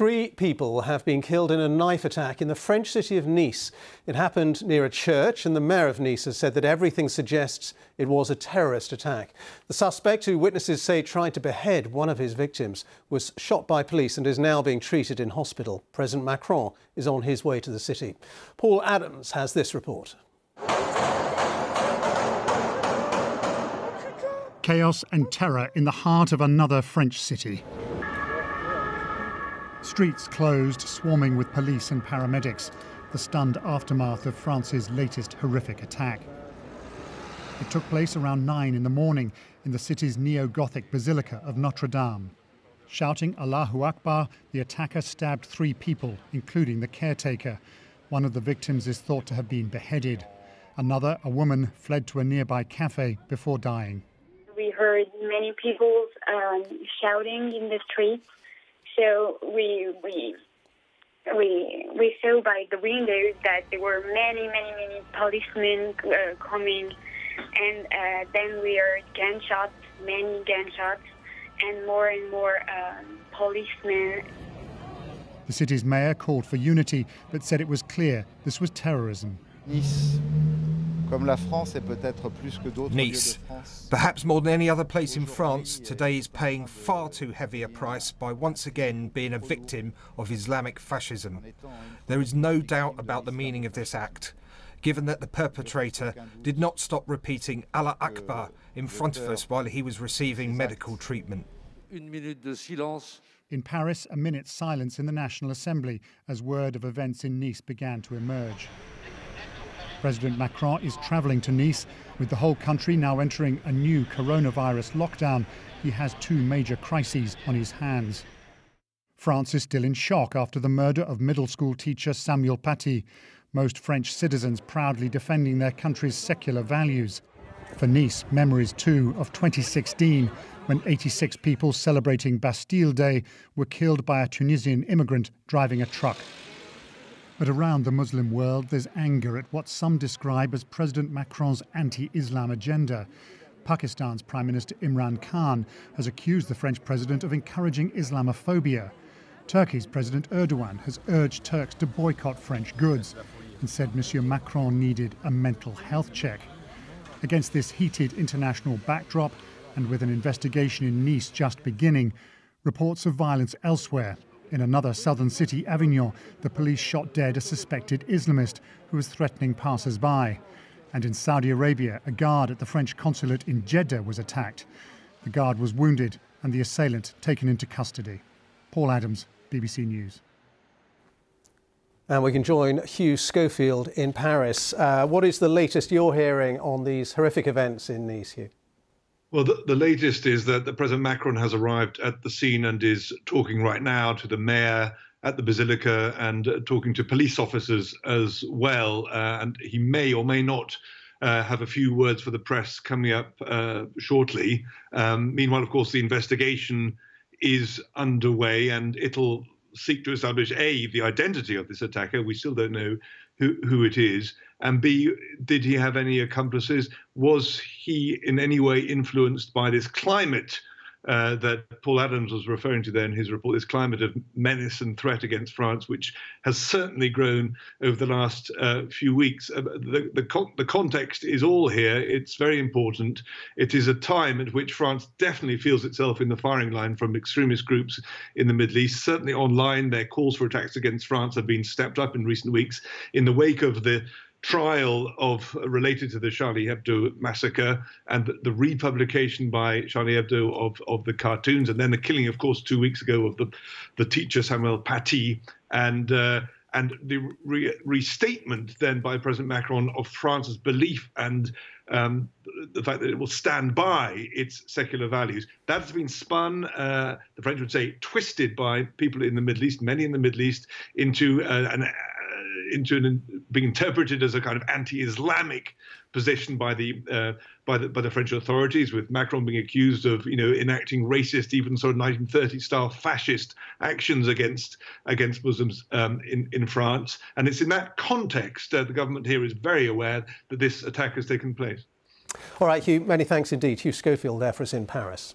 Three people have been killed in a knife attack in the French city of Nice. It happened near a church, and the mayor of Nice has said that everything suggests it was a terrorist attack. The suspect, who witnesses say tried to behead one of his victims, was shot by police and is now being treated in hospital. President Macron is on his way to the city. Paul Adams has this report. Chaos and terror in the heart of another French city. Streets closed, swarming with police and paramedics, the stunned aftermath of France's latest horrific attack. It took place around 9 in the morning in the city's neo Gothic Basilica of Notre Dame. Shouting Allahu Akbar, the attacker stabbed three people, including the caretaker. One of the victims is thought to have been beheaded. Another, a woman, fled to a nearby cafe before dying. We heard many people um, shouting in the streets so we we we we saw by the windows that there were many many many policemen uh, coming, and uh, then we heard gunshots, many gunshots, and more and more um, policemen. The city's mayor called for unity, but said it was clear this was terrorism. Nice Nice, perhaps more than any other place in France, today is paying far too heavy a price by once again being a victim of Islamic fascism. There is no doubt about the meaning of this act, given that the perpetrator did not stop repeating Allah Akbar in front of us while he was receiving medical treatment. In Paris, a minute's silence in the National Assembly as word of events in Nice began to emerge. President Macron is travelling to Nice. With the whole country now entering a new coronavirus lockdown, he has two major crises on his hands. France is still in shock after the murder of middle school teacher Samuel Paty. Most French citizens proudly defending their country's secular values. For Nice, memories too of 2016, when 86 people celebrating Bastille Day were killed by a Tunisian immigrant driving a truck. But around the Muslim world, there's anger at what some describe as President Macron's anti Islam agenda. Pakistan's Prime Minister Imran Khan has accused the French president of encouraging Islamophobia. Turkey's President Erdogan has urged Turks to boycott French goods and said Monsieur Macron needed a mental health check. Against this heated international backdrop, and with an investigation in Nice just beginning, reports of violence elsewhere in another southern city, Avignon, the police shot dead a suspected Islamist who was threatening passers by. And in Saudi Arabia, a guard at the French consulate in Jeddah was attacked. The guard was wounded and the assailant taken into custody. Paul Adams, BBC News. And we can join Hugh Schofield in Paris. Uh, what is the latest you're hearing on these horrific events in Nice, Hugh? Well, the, the, latest is that the President Macron has arrived at the scene and is talking right now to the mayor at the Basilica and uh, talking to police officers as well. Uh, and he may or may not uh, have a few words for the press coming up uh, shortly. Um, meanwhile, of course, the investigation is underway and it'll seek to establish A, the identity of this attacker. We still don't know who, who it is and B, did he have any accomplices? Was he in any way influenced by this climate uh, that Paul Adams was referring to there in his report, this climate of menace and threat against France, which has certainly grown over the last uh, few weeks. Uh, the, the, the, context is all here. It's very important. It is a time at which France definitely feels itself in the firing line from extremist groups in the Middle East. Certainly online, their calls for attacks against France have been stepped up in recent weeks in the wake of the trial of related to the Charlie Hebdo massacre and the, republication by Charlie Hebdo of, of the cartoons, and then the killing, of course, two weeks ago of the the teacher Samuel Paty, and uh, and the re- restatement then by President Macron of France's belief and um, the fact that it will stand by its secular values. That's been spun, uh, the French would say, twisted by people in the Middle East, many in the Middle East, into uh, an into an, being interpreted as a kind of anti-Islamic position by the uh, by the by the French authorities, with Macron being accused of you know enacting racist, even sort of 1930s style fascist actions against against Muslims um, in in France. And it's in that context uh, the government here is very aware that this attack has taken place. All right, Hugh. Many thanks indeed, Hugh Schofield, there for us in Paris.